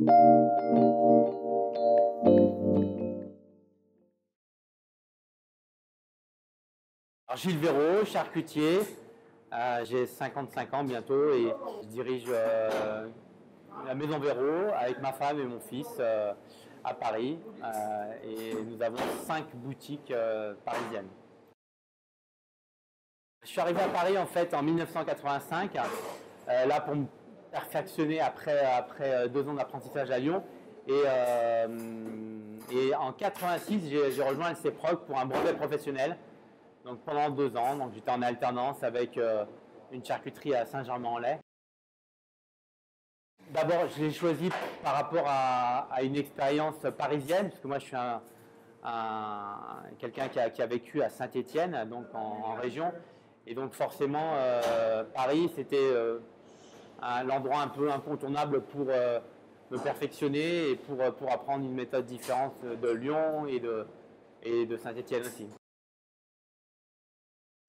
Gilles Véraud, charcutier. Euh, j'ai 55 ans bientôt et je dirige euh, la maison Véraud avec ma femme et mon fils euh, à Paris. et nous avons cinq boutiques parisiennes. Je suis arrivé à Paris en fait en 1985, là pour me perfectionner après, après deux ans d'apprentissage à Lyon. Et, et en 86, j'ai rejoint le CEPROC pour un brevet professionnel donc pendant deux ans. J'étais en alternance avec euh, une charcuterie à Saint-Germain-en-Laye. D'abord, je l'ai choisi par rapport à, une expérience parisienne, parce que moi je suis un, quelqu'un qui a, vécu à Saint-Étienne, donc en, région. Et donc forcément, euh, Paris, c'était euh, l'endroit un peu incontournable pour me perfectionner et pour, pour apprendre une méthode différente de Lyon et de, et de Saint-Étienne aussi.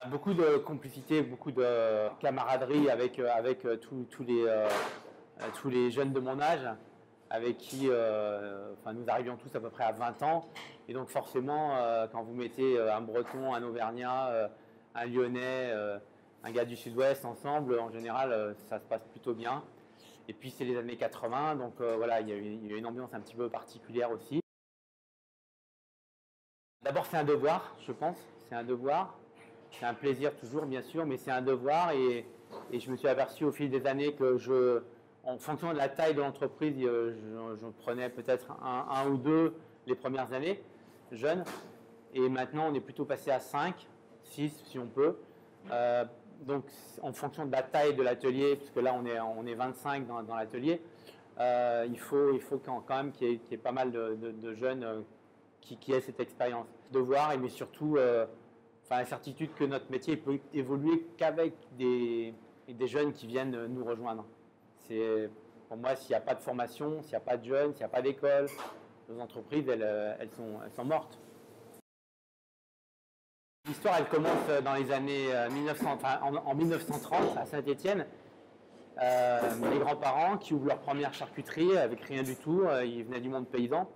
Beaucoup de complicité, beaucoup de camaraderie avec, euh, avec euh, tous, les, euh, tous les jeunes de mon âge, avec qui enfin, nous arrivions tous à peu près à 20 ans. Et donc forcément, quand vous mettez un Breton, un Auvergnat, un Lyonnais, un gars du Sud-Ouest ensemble, en général, ça se passe plutôt bien. Et puis c'est les années 80, donc voilà, il y, a a une ambiance un petit peu particulière aussi. D'abord, c'est un devoir, je pense. C'est un devoir c'est un plaisir toujours, bien sûr, mais c'est un devoir. Et, je me suis aperçu au fil des années que je, en fonction de la taille de l'entreprise, euh, je, prenais peut-être un, ou deux les premières années, jeunes. Et maintenant, on est plutôt passé à 5, 6 si on peut. Euh, donc, en fonction de la taille de l'atelier, puisque là, on est, on est 25 dans, l'atelier, euh, il, faut, il faut quand, même qu'il y, ait pas mal de, jeunes qui, qui, aient cette expérience. Devoir, mais surtout enfin, la certitude que notre métier peut évoluer qu'avec des, des, jeunes qui viennent nous rejoindre. Pour moi, s'il n'y a pas de formation, s'il n'y a pas de jeunes, s'il n'y a pas d'école, nos entreprises, elles, elles sont mortes. L'histoire, elle commence dans les années 1900, euh, en, 1930 à Saint-Étienne. Euh, mes grands-parents qui ouvrent leur première charcuterie avec rien du tout, euh, ils venaient du monde paysan.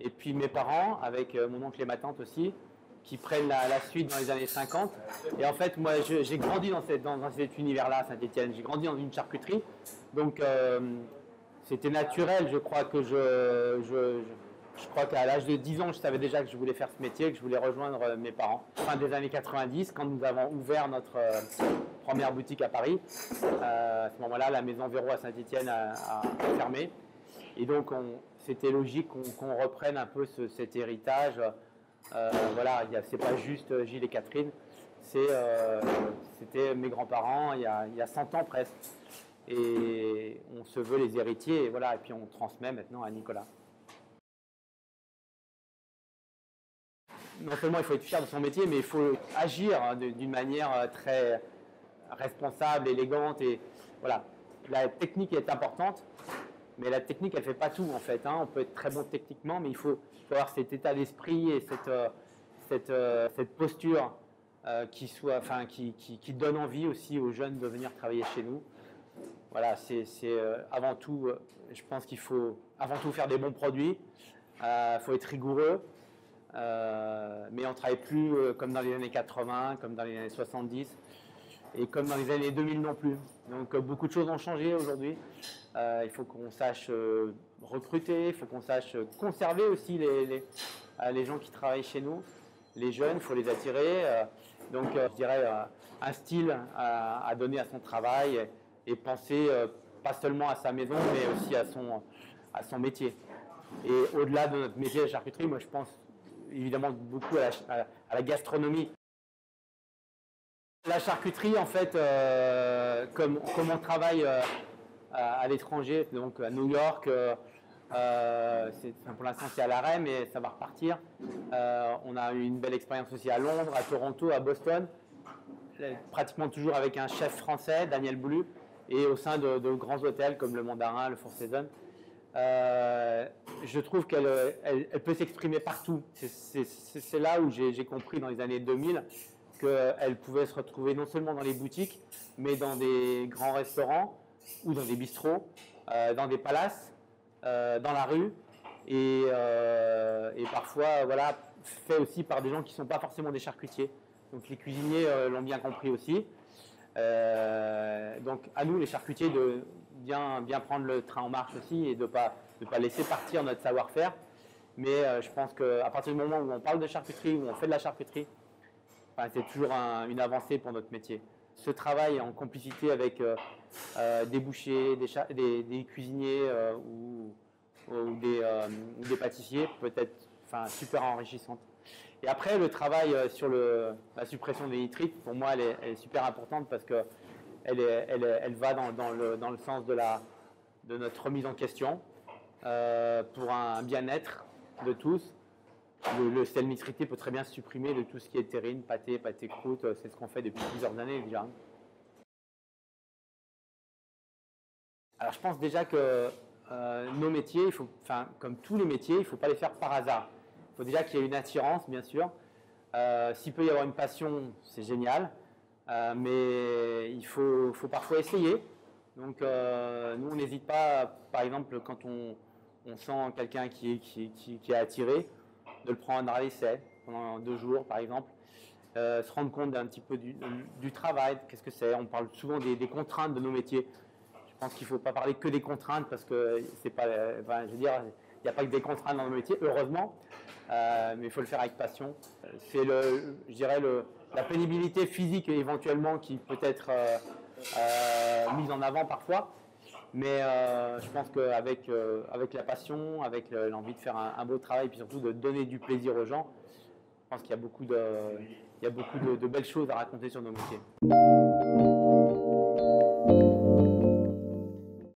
Et puis mes parents, avec mon oncle et ma tante aussi, qui prennent la, suite dans les années 50. Et en fait, moi, j'ai grandi dans, cet univers-là, Saint-Etienne. J'ai grandi dans une charcuterie. Donc, euh, c'était naturel, je crois que je, crois qu'à l'âge de 10 ans, je savais déjà que je voulais faire ce métier, que je voulais rejoindre euh, mes parents. Fin des années 90, quand nous avons ouvert notre euh, première boutique à Paris, à ce moment-là, la maison Véro à Saint-Etienne a, fermé. Et donc, c'était logique qu'on reprenne un peu cet héritage euh, voilà, c'est pas juste euh, Gilles et Catherine, euh, c'était mes grands-parents il, y a 100 ans presque. Et on se veut les héritiers, et voilà, et puis on transmet maintenant à Nicolas. Non seulement il faut être fier de son métier, mais il faut agir hein, d'une manière très responsable, élégante. Et voilà, la technique est importante, mais la technique, elle ne fait pas tout en fait. Hein. On peut être très bon techniquement, mais il faut, avoir cet état d'esprit et cette, euh, euh, cette, posture euh, qui, soit, enfin, qui, qui, donne envie aussi aux jeunes de venir travailler chez nous. Voilà, c'est avant tout, je pense qu'il faut avant tout faire des bons produits. Il faut être rigoureux. Mais on ne travaille plus comme dans les années 80, comme dans les années 70 et comme dans les années 2000 non plus. Donc beaucoup de choses ont changé aujourd'hui. Euh, il faut qu'on sache euh, recruter, il faut qu'on sache conserver aussi les, les, euh, gens qui travaillent chez nous. Les jeunes, il faut les attirer. donc, je dirais un style à, donner à son travail et, penser pas seulement à sa maison, mais aussi à son, à son métier. Et au-delà de notre métier de charcuterie, moi je pense évidemment beaucoup à la, la gastronomie. La charcuterie, en fait, comme, comme, on travaille à, l'étranger, donc à New York. Euh, euh, pour l'instant, c'est à l'arrêt, mais ça va repartir. Euh, on a eu une belle expérience aussi à Londres, à Toronto, à Boston, pratiquement toujours avec un chef français, Daniel Blu, et au sein de, grands hôtels comme le Mandarin, le Four Seasons. Je trouve qu'elle elle, peut s'exprimer partout. C'est là où j'ai compris dans les années 2000 qu'elle pouvait se retrouver non seulement dans les boutiques, mais dans des grands restaurants, ou dans des bistrots, euh, dans des palaces, dans la rue et, et, parfois voilà, fait aussi par des gens qui ne sont pas forcément des charcutiers. Donc les cuisiniers l'ont bien compris aussi. donc à nous, les charcutiers, de bien, prendre le train en marche aussi et de ne pas, de pas laisser partir notre savoir-faire. Mais je pense qu'à partir du moment où on parle de charcuterie, où on fait de la charcuterie, c'est toujours une avancée pour notre métier. Ce travail en complicité avec euh, euh, des bouchers, des, cuisiniers euh, ou, des, pâtissiers peut être super enrichissante. Et après, le travail sur la suppression des nitrites, pour moi, elle est, super importante parce qu'elle elle, va dans, le, sens de, notre remise en question pour un bien-être de tous le, sel nitrité peut très bien supprimer de tout ce qui est terrine, pâté, pâté croûte. C'est ce qu'on fait depuis plusieurs années déjà. Alors je pense déjà que euh, nos métiers, comme tous les métiers, il ne faut pas les faire par hasard. Il faut déjà qu'il y ait une attirance, bien sûr. Euh, s'il peut y avoir une passion, c'est génial. Euh, mais il faut, faut, parfois essayer. Donc nous, on n'hésite pas, par exemple, quand on, sent quelqu'un qui, qui, qui est attiré, de le prendre à l'essai pendant deux jours, par exemple. Euh, se rendre compte d'un petit peu du, travail, qu'est-ce que c'est. On parle souvent des, contraintes de nos métiers. Je pense qu'il ne faut pas parler que des contraintes parce que c'est pas, je veux dire, il n'y a pas que des contraintes dans nos métiers, heureusement, euh, mais il faut le faire avec passion. C'est le, je dirais le, la pénibilité physique éventuellement qui peut être euh, mise en avant parfois, mais euh, je pense qu'avec euh, avec la passion, avec l'envie de faire un, beau travail, et puis surtout de donner du plaisir aux gens, je pense qu'il y a beaucoup de, il y a beaucoup de belles choses à raconter sur nos métiers.